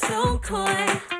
so coy.